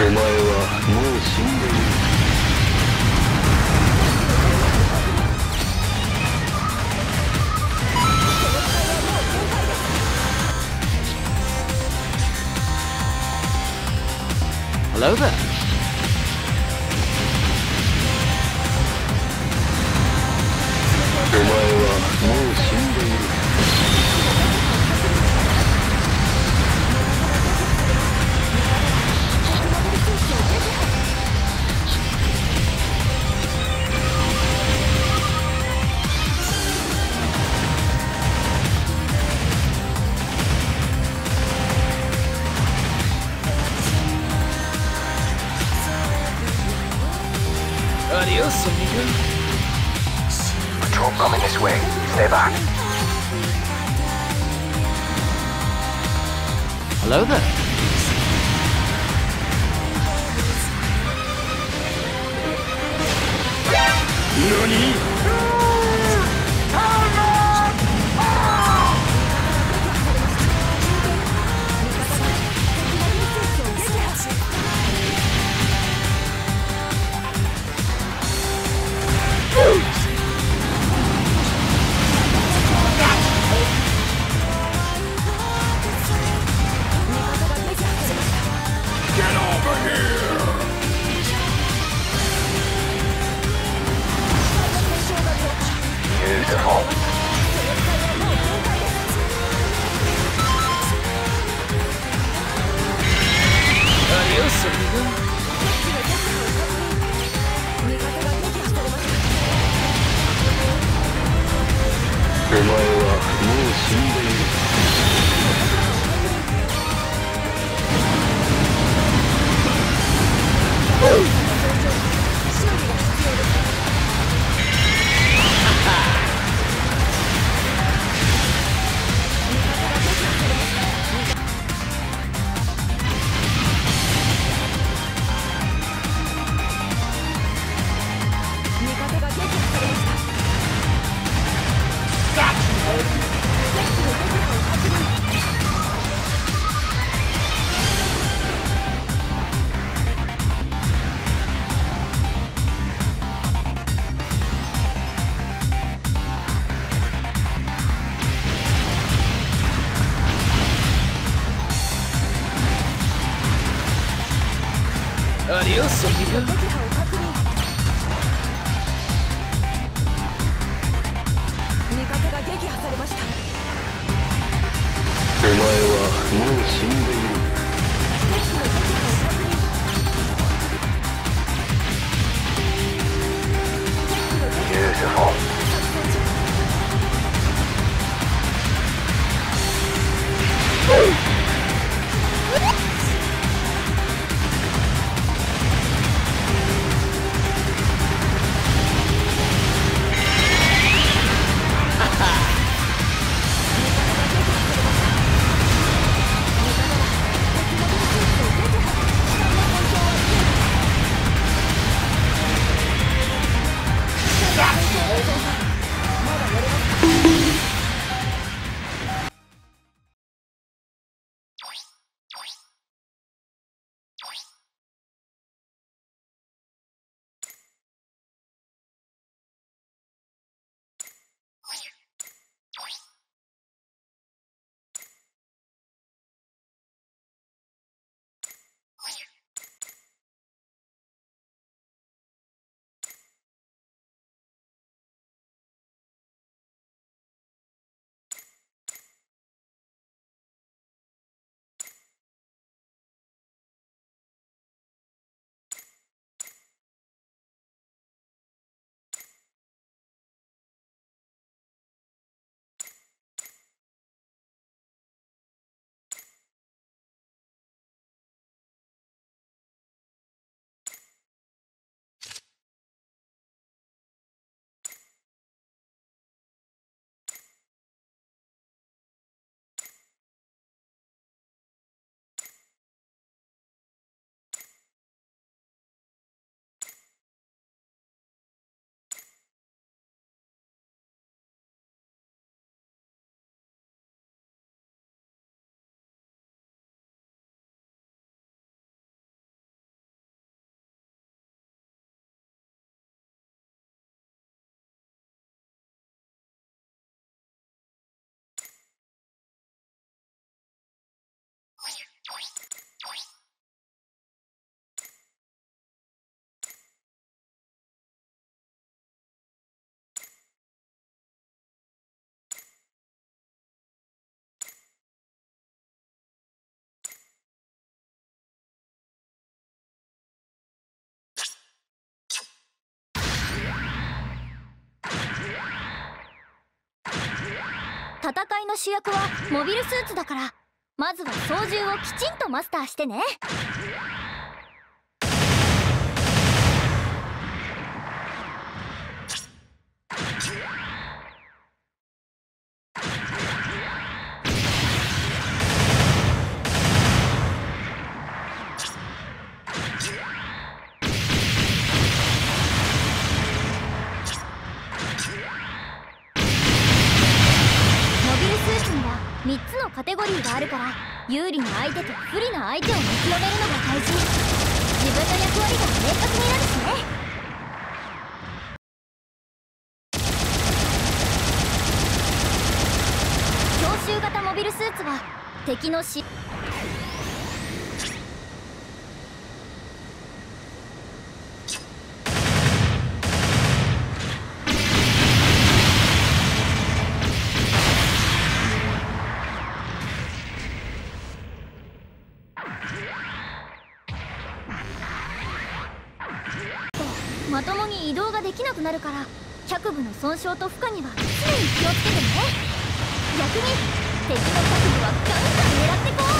お前はもう死んでいる Hello there. feel so good. 戦いの主役はモビルスーツだから。まずは操縦をきちんとマスターしてね。カテゴリーがあるから有利な相手と不利な相手を見極めるのが大事。自分の役割が明確になるしね。強襲型モビルスーツは敵のしくなるから脚部の損傷と負荷には常に気をつけてね。逆に敵の脚部はガンガン狙ってこう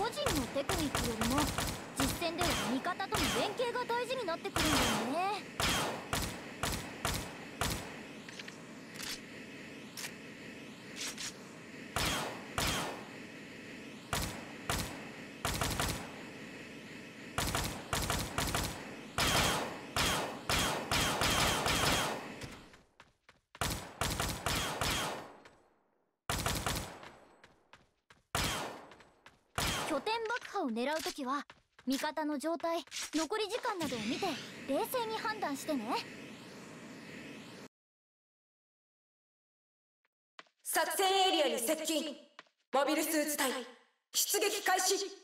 個人のテクニックよりも実戦では味方との連携が大事になってくるんだよね点爆破を狙う時は味方の状態残り時間などを見て冷静に判断してね。作戦エリアに接近。モビルスーツ隊出撃開始。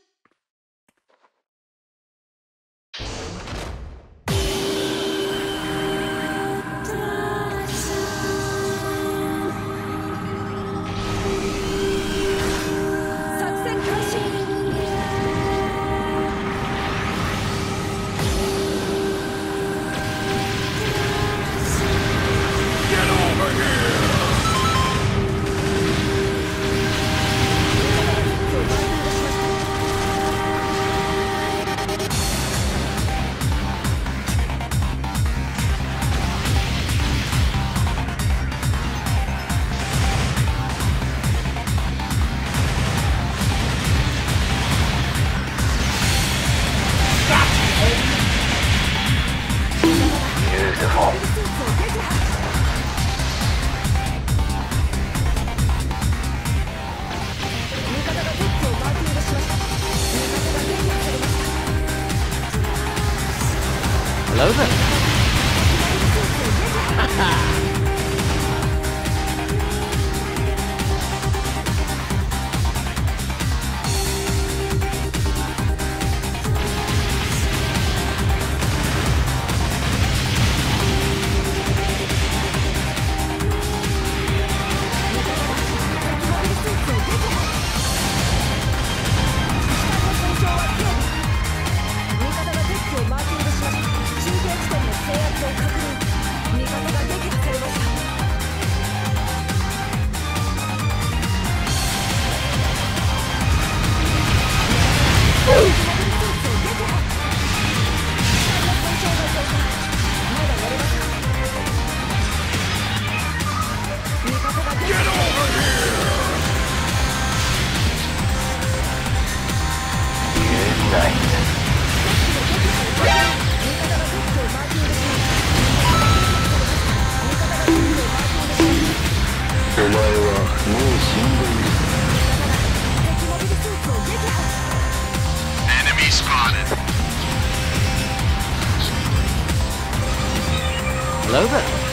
Hello there.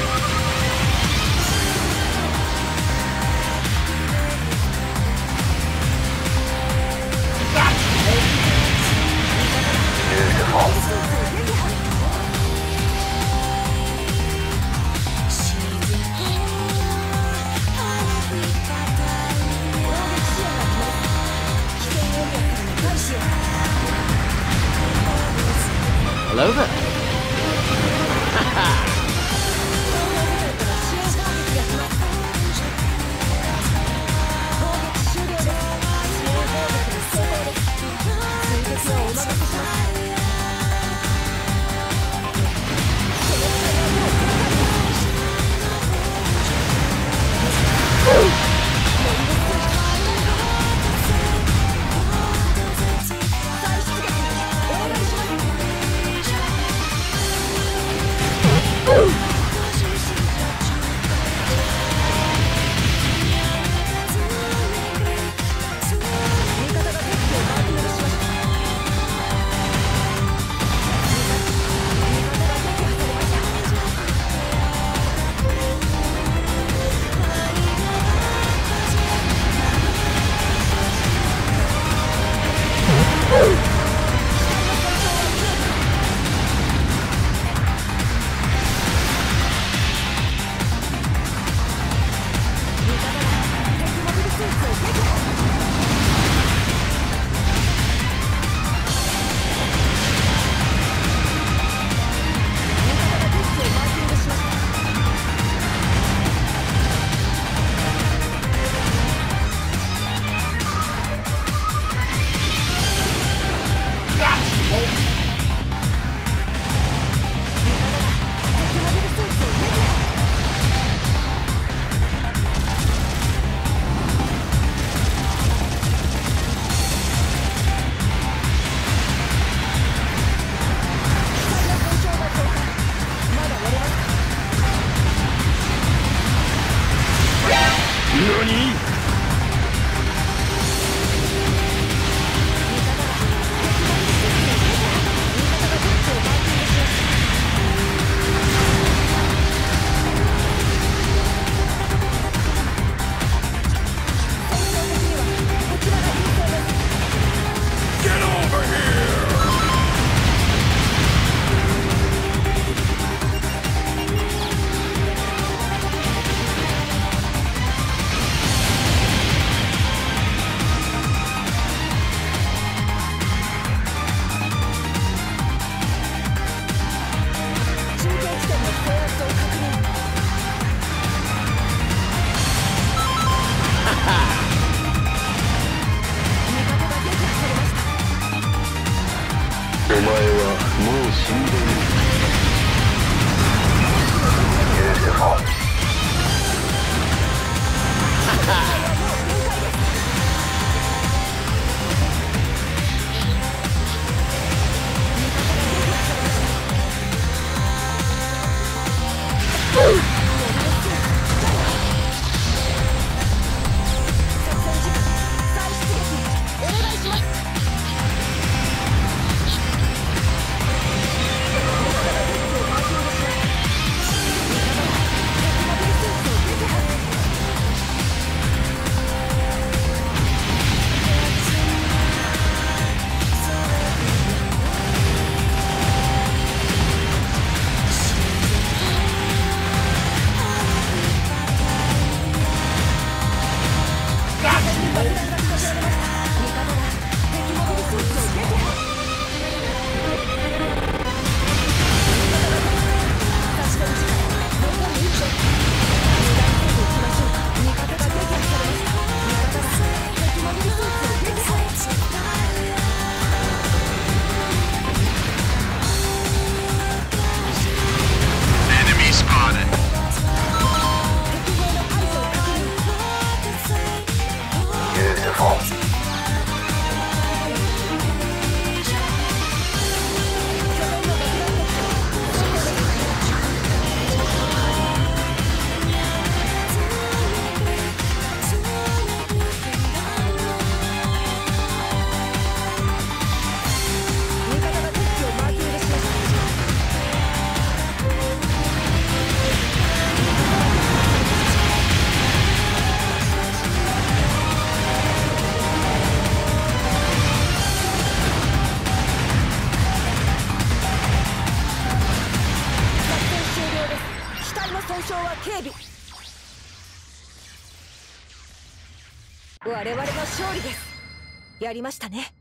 やりましたね。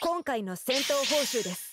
今回の戦闘報酬です。